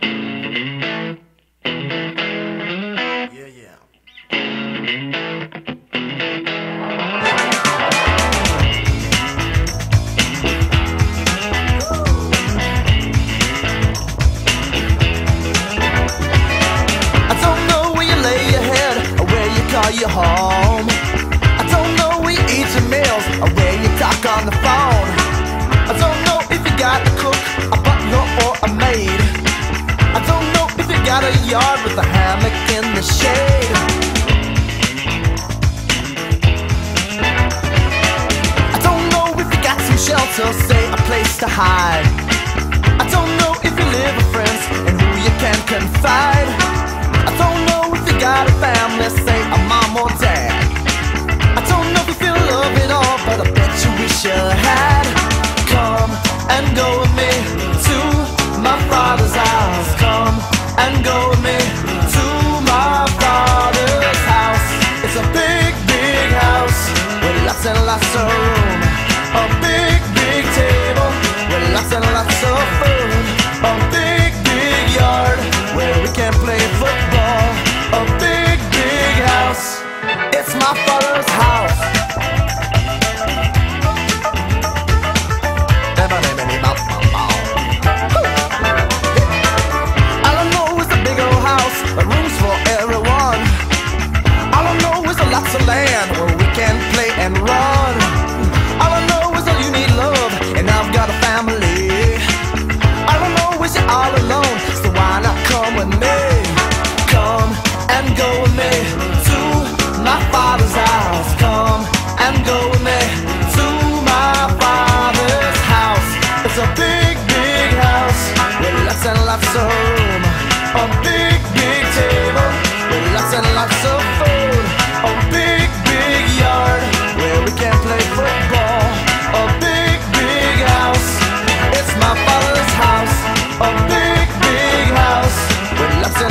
Mm-hmm. To hide. I don't know if you live with friends and who you can confide. I don't know if you got a family, say a mom or dad. I don't know if you feel love at all, but I bet you wish you had. Come and go with me to my father's house.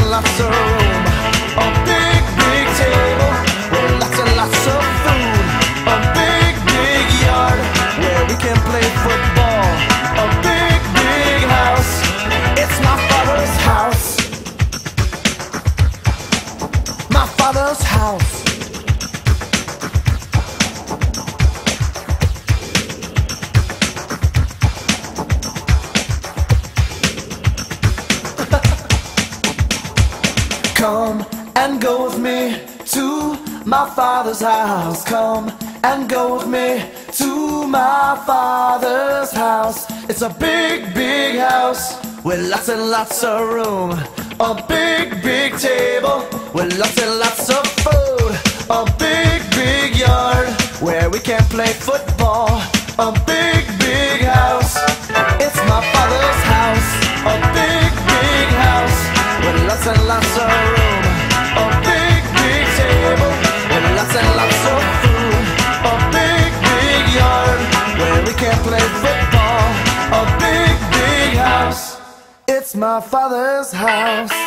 Lots of room. A big, big table lots and lots of food. A big, big yard where we can play football. A big, big house. It's my father's house. My father's house. Come and go with me to my father's house. Come and go with me to my father's house. It's a big, big house with lots and lots of room. A big, big table with lots and lots of food. A big, big yard where we can play football. A big, big house. It's my father's house. A big, my father's house.